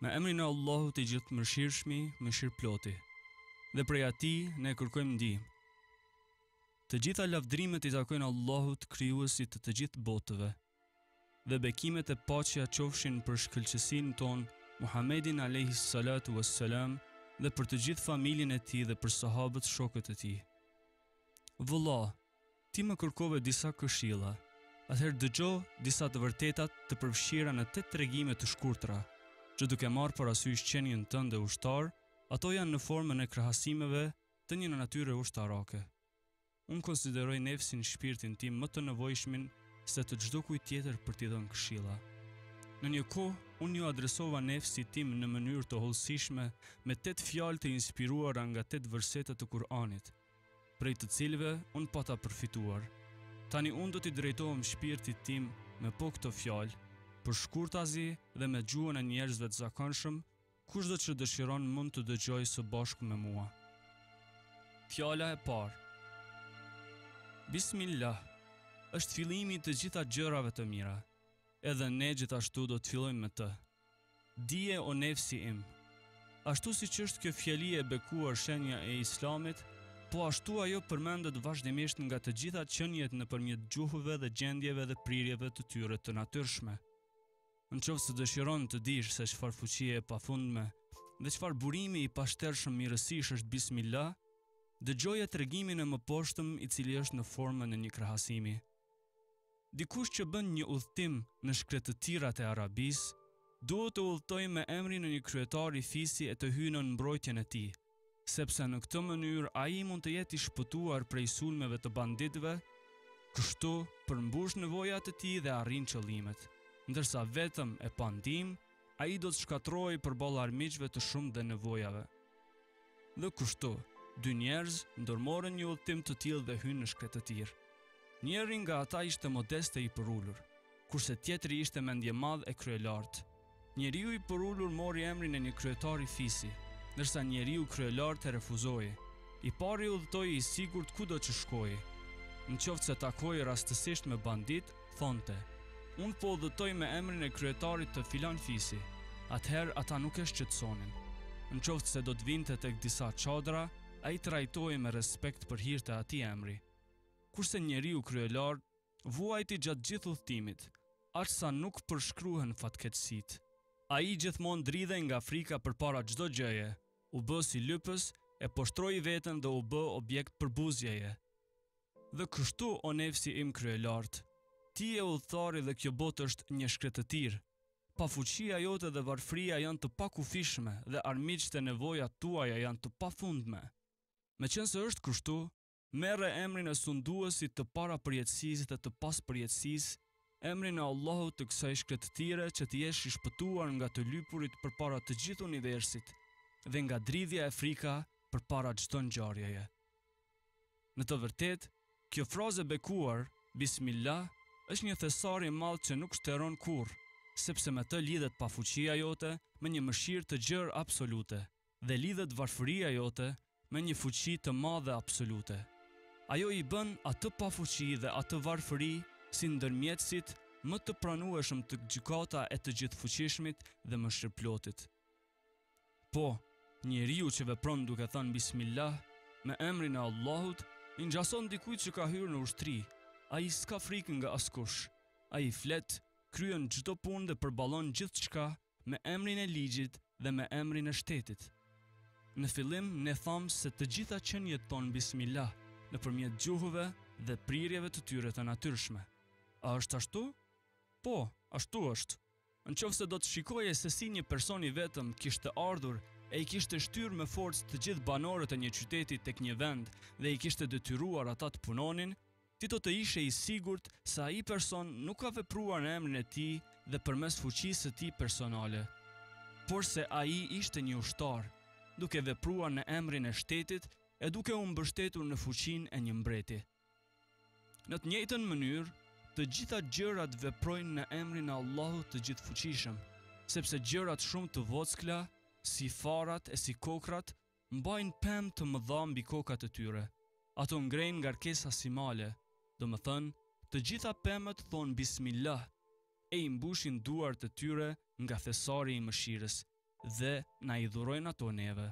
Me emrin e Allahut i gjithë mëshirshmi, mëshirëploti. Dhe prej atij ne kërkojmë ndihmë. Të gjitha lavdërimet i takojnë Allahut, krijuesit të të gjithë botëve. Dhe bekimet e paqja qofshin për shkëlqesinë tonë Muhammedin alayhi salatu wassalam dhe për të gjithë familjen e tij dhe për sahabët shokët e tij. Vëlla, Ti më kërkove disa këshilla. Atëherë dëgjo disa të vërteta të përfshira në tetë tregime të shkurtra, që duke marrë parasysh qenien tënde ushtar, ato janë në formën e krahasimeve të një natyre ushtarake. Unë konsideroj nefsin, shpirtin tim më të nevojshmin se të çdokujt tjetër për t'i dhënë këshilla. Në një kohë, unë iu adresova nefsit tim në mënyrë të hollësishme me tetë fjalë të inspiruara nga tetë versete të Kur'anit, prej të cilëve unë pata përfituar. Tani unë do t'i drejtohem shpirtit tim me po këto fjalë, për shkurtazi dhe me gjuhën e njerëzve të zakonshëm, kushdo që dëshiron mund të dëgjojë së bashku me mua. Fjala e parë. Bismillah është fillimi i të gjitha gjërave të mira. Edhe ne gjithashtu do të fillojmë me të. Dije o nefsi im! Ashtu siç është kjo fjali e bekuar shenja e Islamit, po ashtu ajo përmendet vazhdimisht nga të gjitha qeniet nëpërmjet gjuhëve dhe gjendjeve dhe prirjeve të tyre të natyrshme. Në qoftë se dëshiron të dish se çfarë fuqie e pafundme dhe çfarë burimi i pashtershëm mirësish është Bismillah, dëgjoje tregimin e mëposhtëm i cili është në formën e një krahasimi. Dikush që bën një udhëtim në shkretëtirat e Arabisë, duhet të udhëtojë me emrin e një kryetari fisi e të hyjë nën mbrojtjen e tij, sepse në këtë mënyrë ai mund të jetë i shpëtuar prej sulmeve të banditëve, kështu përmbush nevojat e tij dhe arrin qëllimet, ndërsa vetëm e pa ndihmë, ai do të shkatërrohej përballë armiqve të shumtë dhe nevojave. Dhe kështu, dy njerëz ndërmorën një udhëtim të tillë dhe hynë në shkretëtirë. Njëri nga ata ishte modest e i përulur, kurse tjetri ishte mendjemadh e kryelartë. Njeriu i përulur mori emrin e një kryetari fisi, ndërsa njeriu kryelartë e refuzoi. I pari udhëtoi i sigurt kudo që shkoi. Në qoftë se takoi rastësisht me banditë, thonte, Unë po udhëtoj me emrin e kryetarit të filan fisi, atëherë ata nuk e shqetësonin. Në qoftë se do të vinte tek disa çadra, ai trajtohej me respekt për hir të atij emri. Kurse njeriu kryelartë vuajti gjatë gjithë udhëtimit, aq sa nuk përshkruhen fatkeqësitë. Ai gjithmonë dridhej nga frika përpara çdo gjëje, u bë si lypës, e poshtroi veten dhe u bë objekt përbuzjeje. Dhe kështu o nefsi im kryelartë, ti je udhëtari dhe kjo botë është një shkretëtirë. Pafuqia jote dhe varfëria janë të pakufishme dhe armiqtë e nevojat tuaja janë të pafundme. Meqenëse është kështu, merre emrin e sunduesit të parapërjetësisë dhe të paspërjetësisë, emrin e Allahut të kësaj shkretëtire që të jesh i shpëtuar nga të lypurit përpara të gjithë universit dhe nga dridhja e frika përpara çdo ngjarjeje. Në të vërtetë, kjo frazë e bekuar, Bismillah, është një thesar i madh që nuk shteron kurrë, sepse me të lidhet pafuqia jote me një mëshirë të gjerë absolute dhe lidhet varfëria jote me një fuqi të madhe absolute. Ajo i bën atë pafuqi dhe atë varfëri si ndërmjetësit më të pranueshëm te Gjykata e të Gjithëfuqishmit dhe Mëshirëplotit. Po, njeriu që vepron duke thënë bismillah me emrin e Allahut, i ngjason dikujt që ka hyrë në ushtri. Ai s'ka frikë nga askush. Ai flet, kryen çdo punë dhe përballon gjithçka me emrin e ligjit dhe me emrin e shtetit. Në fillim ne thamë se të gjitha qeniet thonë bismillah nëpërmjet gjuhëve dhe prirjeve të tyre të natyrshme. A është ashtu? Po, ashtu është. Në qoftë se do të shikoje se si një person i vetëm kishte ardhur e i kishte shtyrë me forcë të gjithë banorët e një qyteti tek një vend dhe i kishte detyruar ata të punonin, ti do të ishe i sigurt se ai person nuk ka vepruar në emrin e tij dhe përmes fuqisë së tij personale, por se ai ishte një ushtar, duke vepruar në emrin e shtetit e duke u mbështetur në fuqinë e një mbreti. Në të njëjtën mënyrë, të gjitha gjërat veprojnë në emrin e Allahut të Gjithëfuqishëm, sepse gjërat shumë të vockla, si farat e si kokrrat, mbajnë pemë të mëdha mbi kokat e tyre. Ato ngrejnë ngarkesa si male, domethënë, të gjitha pemët thonë bismillah e i mbushin duart e tyre nga thesari i mëshirës dhe na i dhurojnë ato neve.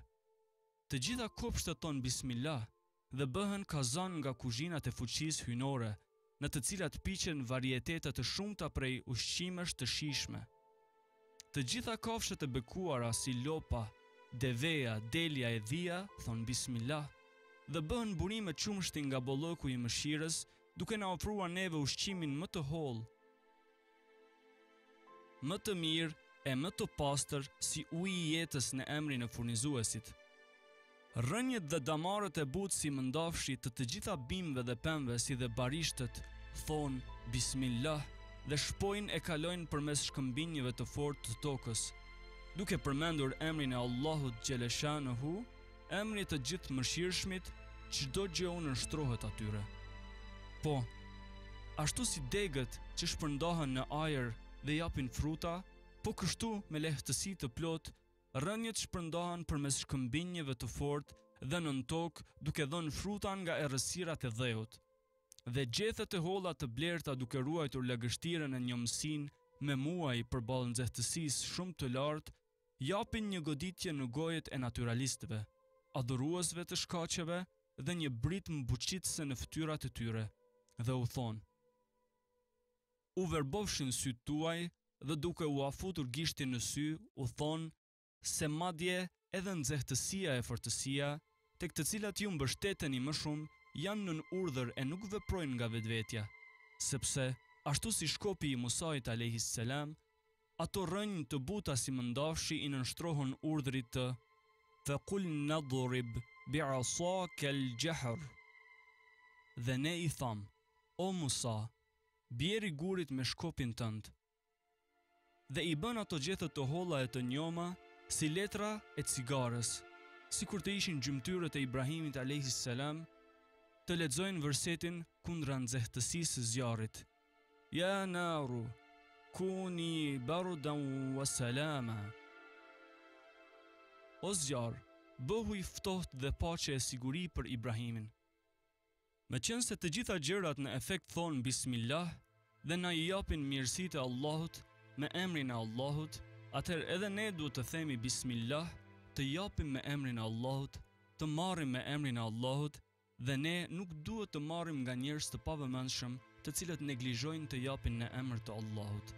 Të gjitha kopshtet thonë bismillah, dhe bëhen kazan nga kuzhinat e fuqisë hyjnore, në të cilat piqen varietete të shumta prej ushqimesh të shijshme. Të gjitha kafshët e bekuara si lopa, deveja, delja e dhia thonë bismillah dhe bëhen burime qumështi nga bollëku i mëshirës duke na ofruar neve ushqimin më të hollë, Më të mirë e më të pastër si uji i jetës në emrin e furnizuesit. Rrënjët dhe damarët e butë si mëndafshi të të gjitha bimëve dhe pemëve si dhe barishtet thonë bismillah dhe shpojnë e kalojnë përmes shkëmbinjëve të fortë të tokës, duke përmendur emrin e Allahut xheleshanuhu, emrit të Gjithëmëshirshmit çdo gjë u nënshtrohet atyre. Po, ashtu si degët që shpërndahen në ajër dhe japin fruta, po kështu me lehtësi të plotë rrënjët shpërndahen përmes shkëmbinjëve të fortë dhe nën tokë duke dhënë fruta nga errësirat e dheut, dhe gjethet e holla të blerta duke ruajtur lagështirën e njomësinë me muaj përballë nxehtësisë shumë të lartë japin një goditje në gojët e natyralistëve, adhuruesve të shkaqeve dhe një britmë buçitëse në fytyrat e tyre dhe u thonë, U verbofshin sytë tuaj dhe duke ua futur gishtin në sy u thonë se madje edhe nxehtësia e fortësia tek të cilat ju mbështeteni më shumë janë nën urdhër e nuk veprojnë nga vetvetja, sepse, ashtu si shkopi i Musait alejhis selam, Ato rrënjë të buta si mëndafshi i nënshtrohen urdhrit të Fe kul nadhrib bi asakel haxher. Dhe ne i thamë, O Musa, bjeri gurit me shkopin tënd. Dhe i bën ato gjethe të holla e të njoma si letra e cigares, sikur të ishin gjymtyrët e Ibrahimit alejhi selam të lexojnë versetin kundra nxehtësisë së zjarrit. Ja naru, kuni bardan wa salama. O zjarr, bëhu i ftohtë dhe paqe e siguri për Ibrahimin. Meqenëse të gjitha gjërat në efekt thonë bismillah dhe na i japin mirësitë e Allahut me emrin e Allahut, atëherë edhe ne duhet të themi bismillah, të japim me emrin e Allahut, të marrim me emrin e Allahut Dhe ne nuk duhet të marrim nga njerëz të pavëmendshëm të cilët neglizhojnë të japin në emër të Allahut.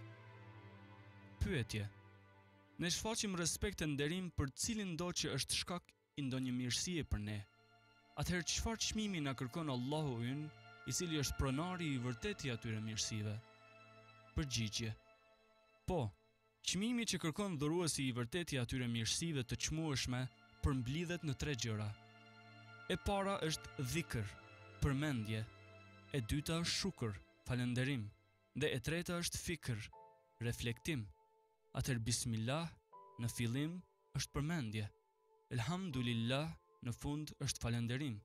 Pyetje, Ne shfaqim respekt e nderim për cilindo që është shkak i ndonjë mirësie për ne. Atëherë çfarë çmimi na kërkon Allahu ynë, i cili është pronari i vërtetë i atyre mirësive? Përgjigje, Po, Çmimi që kërkon dhuruesi i vërtetë i atyre mirësive të çmueshme përmblidhet në tre gjëra. E para është dhikr, përmendje, e dyta është shukr, falënderim, dhe e treta është fikr, reflektim. Atëherë bismillah në fillim është përmendje, elhamdulillah në fund është falënderim.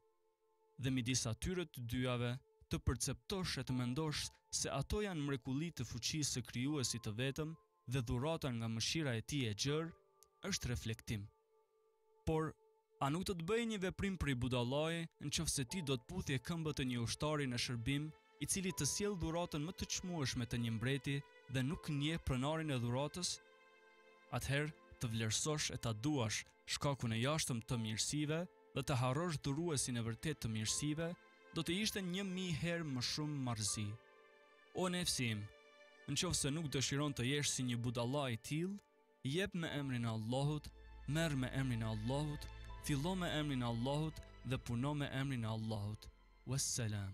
dhe midis atyre të dyjave të perceptosh e të mendosh se ato janë mrekulli të fuqisë së Krijuesit të vetëm dhe dhurata nga mëshira e Tij e gjerë, është reflektim. Por, a nuk do të bëje një veprim prej budallai në qoftë se ti do të puthje këmbët e një ushtari në shërbim, i cili të sjell dhuratën më të çmueshme të një mbreti dhe nuk njeh pronarin e dhuratës? Atëherë, të vlerësosh e ta duash shkakun e jashtëm të mirësive, dhe të harrosh dhuruesin e vërtetë të mirësive, do të ishte një mijë herë më shumë marrëzi. O nefsi im, në qoftë se nuk dëshiron të jesh si një budalla i tillë, jep me emrin e Allahut, merr me emrin e Allahut, fillo me emrin e Allahut dhe puno me emrin e Allahut. Wassalam.